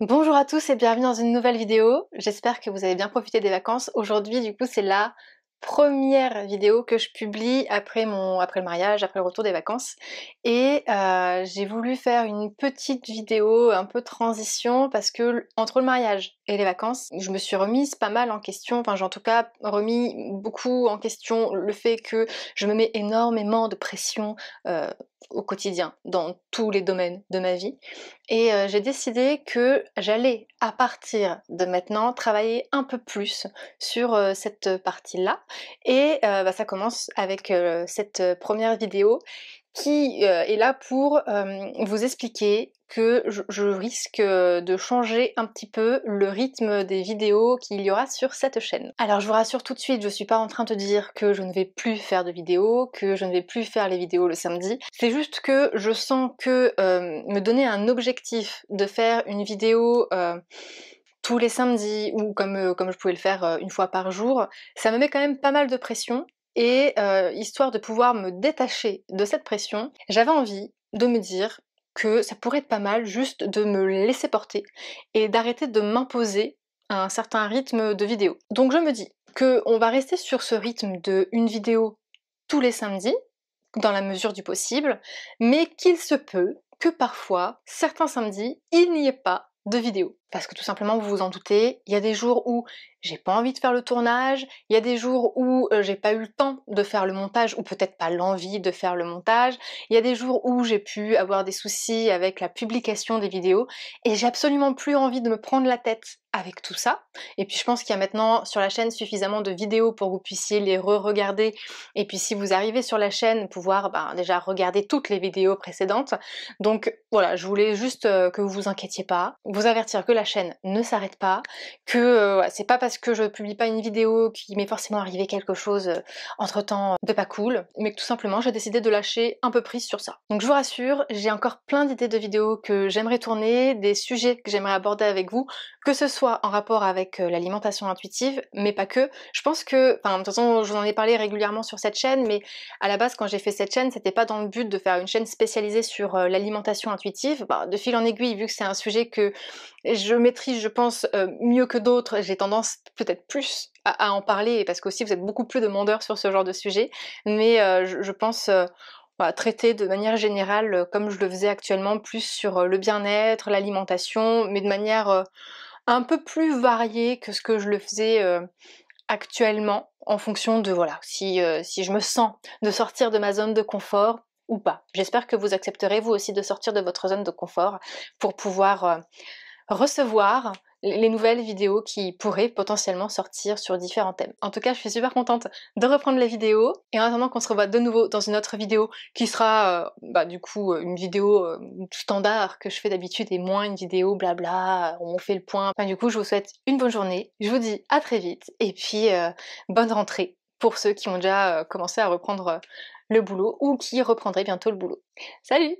Bonjour à tous et bienvenue dans une nouvelle vidéo. J'espère que vous avez bien profité des vacances. Aujourd'hui, du coup, c'est la première vidéo que je publie après mon après le mariage, après le retour des vacances. Et euh, j'ai voulu faire une petite vidéo un peu transition parce que entre le mariage et les vacances, je me suis remise pas mal en question, enfin j'ai en tout cas remis beaucoup en question le fait que je me mets énormément de pression euh, au quotidien, dans tous les domaines de ma vie. Et euh, j'ai décidé que j'allais, à partir de maintenant, travailler un peu plus sur euh, cette partie-là. Et euh, bah, ça commence avec cette première vidéo qui est là pour vous expliquer que je, risque euh, de changer un petit peu le rythme des vidéos qu'il y aura sur cette chaîne. Alors je vous rassure tout de suite, je suis pas en train de dire que je ne vais plus faire de vidéos, que je ne vais plus faire les vidéos le samedi. C'est juste que je sens que euh, me donner un objectif de faire une vidéo euh, tous les samedis ou comme, comme je pouvais le faire une fois par jour, ça me met quand même pas mal de pression et histoire de pouvoir me détacher de cette pression, j'avais envie de me dire que ça pourrait être pas mal juste de me laisser porter et d'arrêter de m'imposer un certain rythme de vidéo. Donc je me dis que on va rester sur ce rythme de une vidéo tous les samedis, dans la mesure du possible, mais qu'il se peut que parfois, certains samedis, il n'y ait pas de vidéo. Parce que tout simplement, vous vous en doutez, il y a des jours où j'ai pas envie de faire le tournage, il y a des jours où euh, j'ai pas eu le temps de faire le montage, ou peut-être pas l'envie de faire le montage, il y a des jours où j'ai pu avoir des soucis avec la publication des vidéos, et j'ai absolument plus envie de me prendre la tête avec tout ça. Et puis je pense qu'il y a maintenant sur la chaîne suffisamment de vidéos pour que vous puissiez les re-regarder, et puis si vous arrivez sur la chaîne, pouvoir ben, déjà regarder toutes les vidéos précédentes. Donc voilà, je voulais juste euh, que vous vous inquiétiez pas, vous avertir que la chaîne ne s'arrête pas, que euh, c'est pas parce que je publie pas une vidéo qu'il m'est forcément arrivé quelque chose euh, entre temps de pas cool, mais que tout simplement j'ai décidé de lâcher un peu prise sur ça. Donc je vous rassure, j'ai encore plein d'idées de vidéos que j'aimerais tourner, des sujets que j'aimerais aborder avec vous, que ce soit en rapport avec euh, l'alimentation intuitive, mais pas que. Je pense que, enfin de toute façon je vous en ai parlé régulièrement sur cette chaîne, mais à la base quand j'ai fait cette chaîne, c'était pas dans le but de faire une chaîne spécialisée sur l'alimentation intuitive. Bah, de fil en aiguille, vu que c'est un sujet que je maîtrise, je pense, euh, mieux que d'autres. J'ai tendance peut-être plus à, en parler, parce qu'aussi vous êtes beaucoup plus demandeurs sur ce genre de sujet. Mais euh, je, pense euh, traiter de manière générale, comme je le faisais actuellement, plus sur le bien-être, l'alimentation, mais de manière un peu plus variée que ce que je le faisais actuellement, en fonction de, voilà, si, si je me sens de sortir de ma zone de confort, ou pas. J'espère que vous accepterez vous aussi de sortir de votre zone de confort pour pouvoir recevoir les nouvelles vidéos qui pourraient potentiellement sortir sur différents thèmes. En tout cas, je suis super contente de reprendre les vidéos et en attendant qu'on se revoit de nouveau dans une autre vidéo qui sera euh, bah, du coup euh, une vidéo euh, standard que je fais d'habitude et moins une vidéo blabla, où on fait le point. du coup, je vous souhaite une bonne journée, je vous dis à très vite et puis bonne rentrée pour ceux qui ont déjà commencé à reprendre le boulot ou qui reprendraient bientôt le boulot. Salut